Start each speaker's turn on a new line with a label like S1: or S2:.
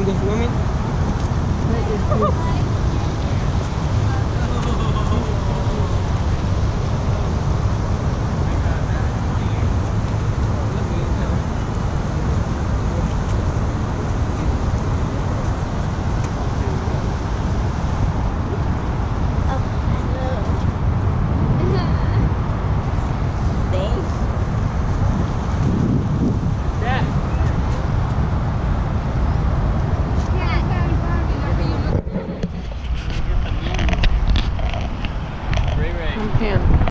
S1: English woman?
S2: campaign